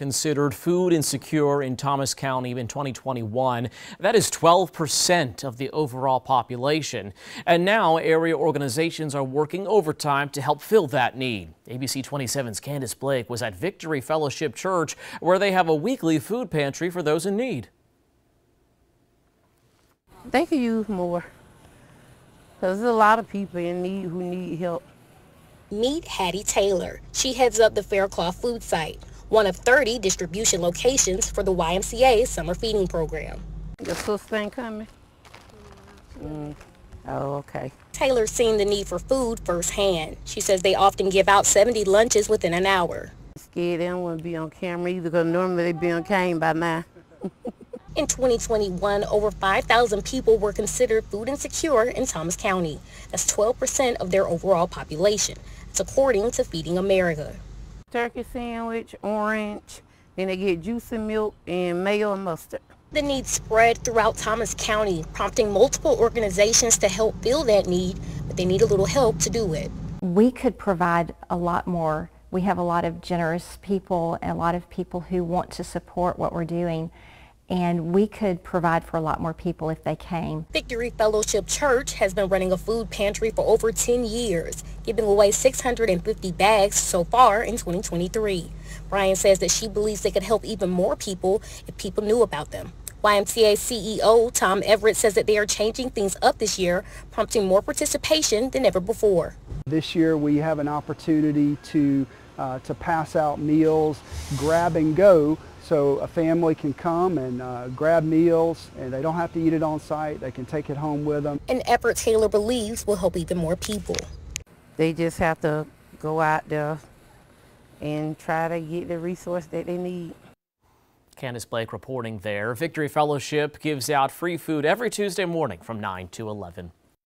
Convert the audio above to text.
considered food insecure in Thomas County in 2021. That is 12% of the overall population. And now area organizations are working overtime to help fill that need. ABC 27's Candace Blake was at Victory Fellowship Church where they have a weekly food pantry for those in need. They could use more because there's a lot of people in need who need help. Meet Hattie Taylor. She heads up the Faircloth food site one of 30 distribution locations for the YMCA's summer feeding program. Your sister ain't coming? Mm. Oh, okay. Taylor's seen the need for food firsthand. She says they often give out 70 lunches within an hour. Scared they don't want to be on camera either because normally they be on camera by now. In 2021, over 5,000 people were considered food insecure in Thomas County. That's 12% of their overall population. It's according to Feeding America turkey sandwich, orange, then they get juice and milk and mayo and mustard. The need spread throughout Thomas County, prompting multiple organizations to help fill that need, but they need a little help to do it. We could provide a lot more. We have a lot of generous people and a lot of people who want to support what we're doing and we could provide for a lot more people if they came. Victory Fellowship Church has been running a food pantry for over 10 years, giving away 650 bags so far in 2023. Brian says that she believes they could help even more people if people knew about them. YMCA CEO Tom Everett says that they are changing things up this year, prompting more participation than ever before. This year we have an opportunity to, uh, to pass out meals, grab and go so a family can come and uh, grab meals and they don't have to eat it on site. They can take it home with them. An effort Taylor believes will help even more people. They just have to go out there and try to get the resource that they need. Candace Blake reporting there. Victory Fellowship gives out free food every Tuesday morning from 9 to 11.